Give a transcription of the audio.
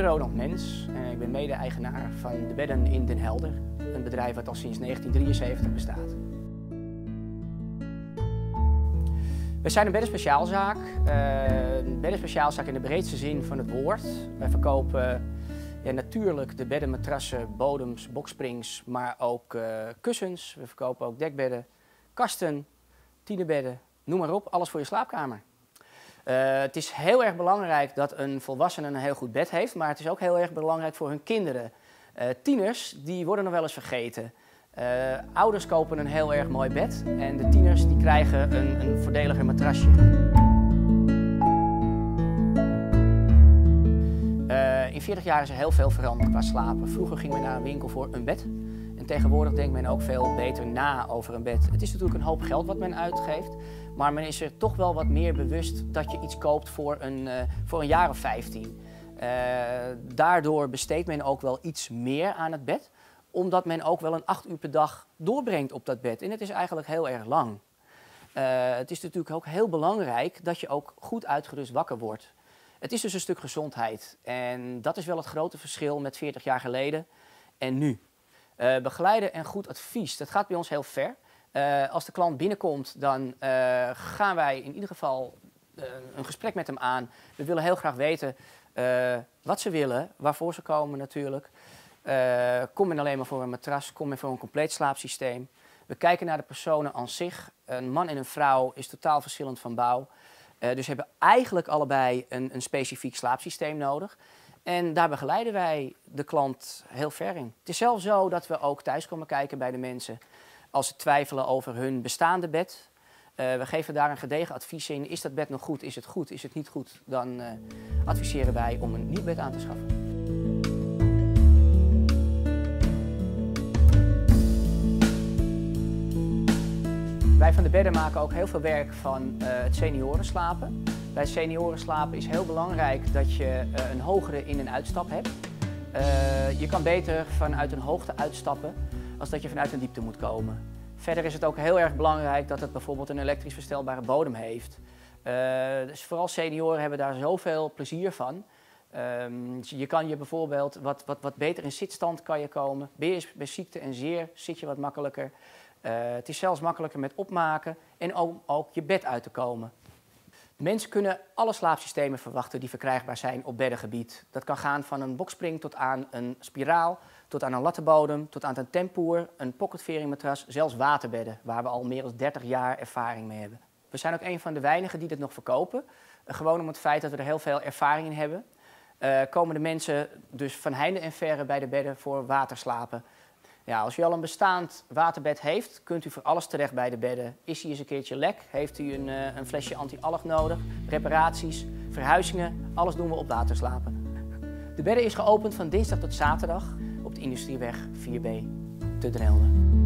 Ronald Mens en ik ben mede-eigenaar van de Bedden in Den Helder. Een bedrijf wat al sinds 1973 bestaat. We zijn een beddenspeciaalzaak. Uh, een beddenspeciaalzaak in de breedste zin van het woord. Wij verkopen ja, natuurlijk de bedden, matrassen, bodems, boksprings, maar ook uh, kussens. We verkopen ook dekbedden, kasten, tienerbedden, noem maar op. Alles voor je slaapkamer. Uh, het is heel erg belangrijk dat een volwassene een heel goed bed heeft, maar het is ook heel erg belangrijk voor hun kinderen. Uh, tieners, die worden nog wel eens vergeten. Uh, ouders kopen een heel erg mooi bed en de tieners die krijgen een, een voordeliger matrasje. in 40 jaar is er heel veel veranderd qua slapen. Vroeger ging men naar een winkel voor een bed. En tegenwoordig denkt men ook veel beter na over een bed. Het is natuurlijk een hoop geld wat men uitgeeft. Maar men is er toch wel wat meer bewust dat je iets koopt voor een, uh, voor een jaar of 15. Uh, daardoor besteedt men ook wel iets meer aan het bed. Omdat men ook wel een acht uur per dag doorbrengt op dat bed. En het is eigenlijk heel erg lang. Uh, het is natuurlijk ook heel belangrijk dat je ook goed uitgerust wakker wordt. Het is dus een stuk gezondheid. En dat is wel het grote verschil met 40 jaar geleden en nu. Uh, begeleiden en goed advies, dat gaat bij ons heel ver. Uh, als de klant binnenkomt, dan uh, gaan wij in ieder geval een gesprek met hem aan. We willen heel graag weten wat ze willen, waarvoor ze komen natuurlijk. kom men alleen maar voor een matras, kom men voor een compleet slaapsysteem. We kijken naar de personen aan zich. Een man en een vrouw is totaal verschillend van bouw. dus hebben eigenlijk allebei een, een specifiek slaapsysteem nodig. En daar begeleiden wij de klant heel ver in. Het is zelfs zo dat we ook thuis komen kijken bij de mensen als ze twijfelen over hun bestaande bed. Uh, we geven daar een gedegen advies in. Is dat bed nog goed? Is het goed? Is het niet goed? Dan uh, adviseren wij om een nieuw bed aan te schaffen. Wij van de bedden maken ook heel veel werk van uh, het seniorenslapen. Bij seniorenslapen is heel belangrijk dat je een hogere in- en uitstap hebt. je kan beter vanuit een hoogte uitstappen als dat je vanuit een diepte moet komen. Verder is het ook heel erg belangrijk dat het bijvoorbeeld een elektrisch verstelbare bodem heeft. Uh, dus vooral senioren hebben daar zoveel plezier van. Um, je kan je bijvoorbeeld wat, wat, wat beter in zitstand kan je komen. Je bij ziekte en zeer zit je wat makkelijker. Het is zelfs makkelijker met opmaken en ook, ook je bed uit te komen. Mensen kunnen alle slaapsystemen verwachten die verkrijgbaar zijn op beddengebied. Dat kan gaan van een bokspring tot aan een spiraal, tot aan een lattenbodem, tot aan een tempoer, een pocketveringmatras, zelfs waterbedden, waar we al meer dan 30 jaar ervaring mee hebben. We zijn ook een van de weinigen die dit nog verkopen. Gewoon om het feit dat we er heel veel ervaring in hebben. Uh, komen de mensen dus van heinde en verre bij de bedden voor waterslapen. Ja, als u al een bestaand waterbed heeft, kunt u voor alles terecht bij de bedden. Is hij eens een keertje lek? Heeft u een, uh, een flesje anti-alg nodig? Reparaties, verhuizingen, alles doen we op waterslapen. De bedden is geopend van dinsdag tot zaterdag op de Industrieweg 4B te Drelden.